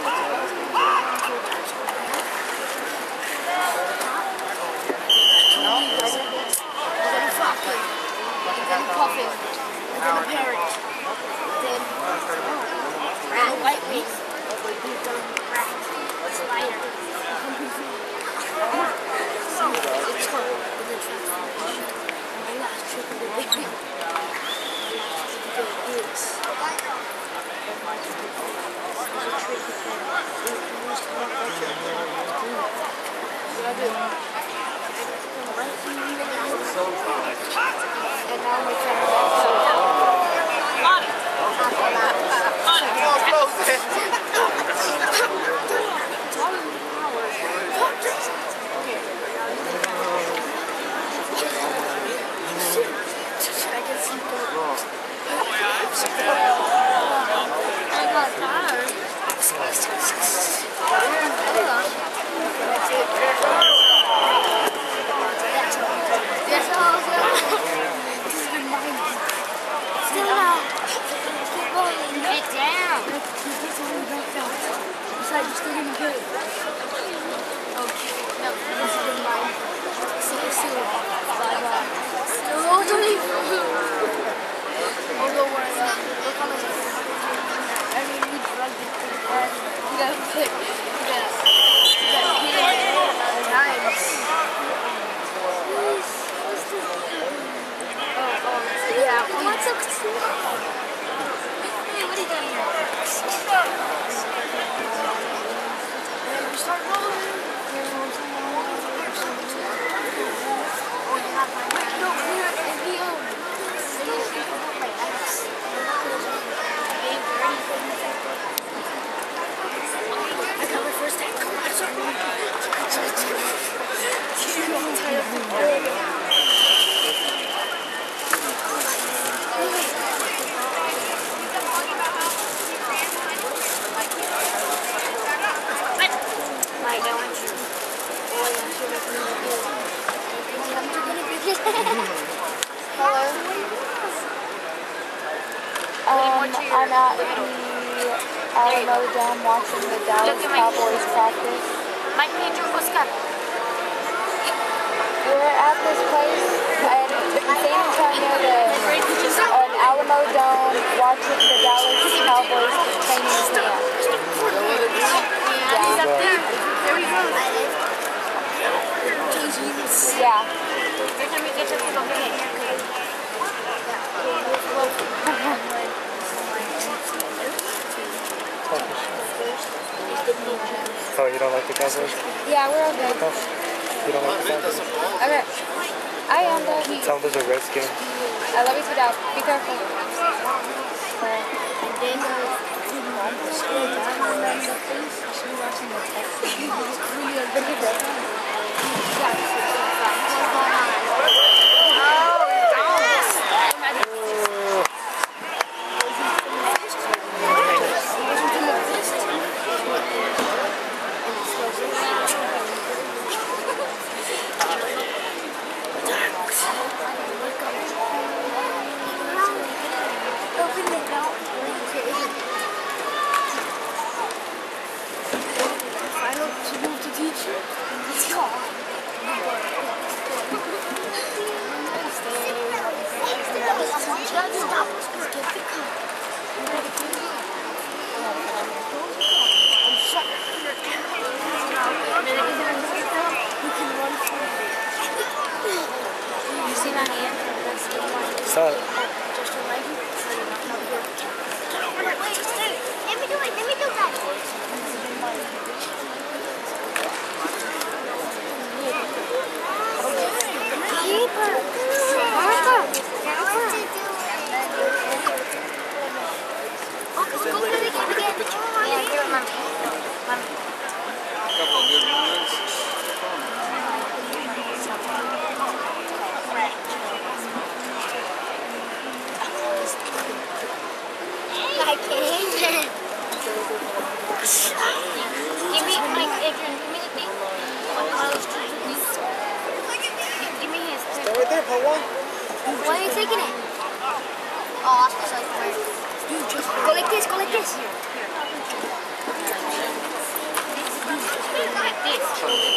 Puffin, What I do? Right in the middle. And now we're trying to I can see I got tired. Yes, This is mine. Stella. Keep going. Get down. It. Okay. No, this is mine. See you soon. Bye bye. No, don't leave. Oh, don't worry. Look how much I mean, we drugged it pretty hard. You gotta pick. You gotta. You gotta hit it. Nice. Oh, oh, yeah. What's up? Hey, what are you doing here? And we start rolling. Here's what I'm saying. Oh, you have my Wait, no, here, and the, um, say you think about my ex. I got my first tank. Come on, start rolling. I'm tired of the rolling. Right now I'm sure. Oh, I'm sure that's gonna be good. I'm gonna be good. Hello. Um, I'm at the Alamo Dome watching the Dallas Cowboys practice. Mike Pedro Buscar. We're at this place in San Antonio, the an Alamo Dome, watching the Dallas Cowboys training camp. He's up there. There we go. Yeah. Every time we get to the okay. Oh, Oh, you don't like the Cowboys? Yeah, we're okay. No. You don't like the Cowboys? Okay. I am the. Tell them there's a Reds game. I love you to death. Be careful. And do it. Wait, let me do it, let me do that. Give me, Mike, Adrian, give me the thing. Give me his. Stay right there, Pawan. Why are you taking it? Oh, I'll just like where. Go like this, go like this. Here. Like this.